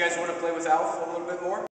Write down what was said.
guys want to play with Alf a little bit more?